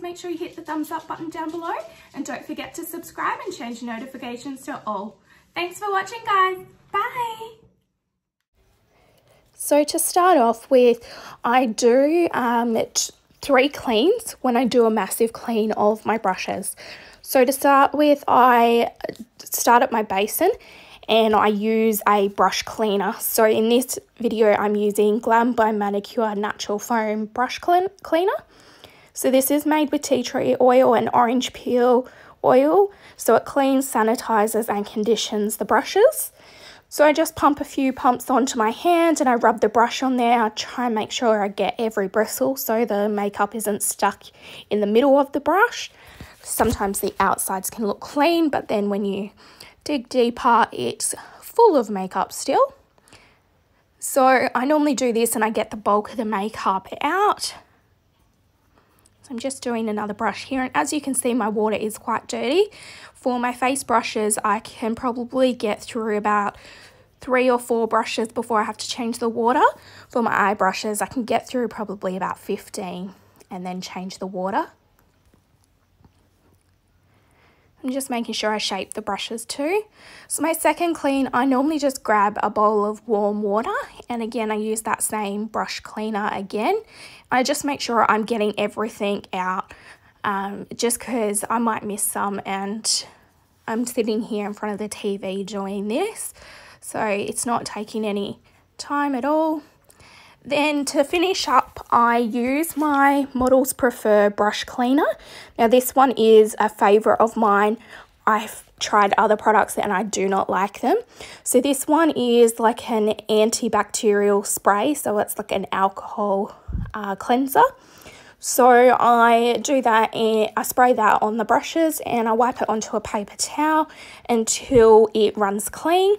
please make sure you hit the thumbs up button down below and don't forget to subscribe and change notifications to all. Thanks for watching guys. Bye. So to start off with, I do um, three cleans when I do a massive clean of my brushes. So to start with, I start at my basin and I use a brush cleaner. So in this video, I'm using Glam by Manicure Natural Foam Brush Cleaner. So this is made with tea tree oil and orange peel oil. So it cleans, sanitizes and conditions the brushes. So I just pump a few pumps onto my hand and I rub the brush on there. I try and make sure I get every bristle so the makeup isn't stuck in the middle of the brush. Sometimes the outsides can look clean, but then when you dig deeper, it's full of makeup still. So I normally do this and I get the bulk of the makeup out. I'm just doing another brush here and as you can see my water is quite dirty. For my face brushes I can probably get through about three or four brushes before I have to change the water. For my eye brushes I can get through probably about 15 and then change the water. I'm just making sure I shape the brushes too. So my second clean, I normally just grab a bowl of warm water and again I use that same brush cleaner again. I just make sure I'm getting everything out um, just because I might miss some and I'm sitting here in front of the TV doing this. So it's not taking any time at all. Then to finish up, I use my Models Prefer brush cleaner. Now this one is a favourite of mine. I've tried other products and I do not like them. So this one is like an antibacterial spray. So it's like an alcohol uh, cleanser. So I do that and I spray that on the brushes and I wipe it onto a paper towel until it runs clean.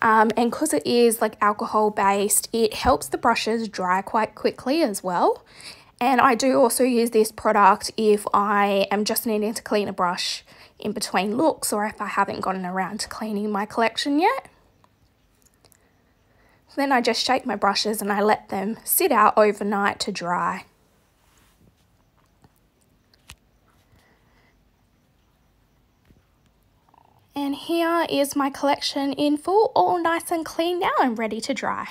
Um, and because it is like alcohol based, it helps the brushes dry quite quickly as well. And I do also use this product if I am just needing to clean a brush in between looks or if I haven't gotten around to cleaning my collection yet. Then I just shake my brushes and I let them sit out overnight to dry. And here is my collection in full, all nice and clean now and ready to dry.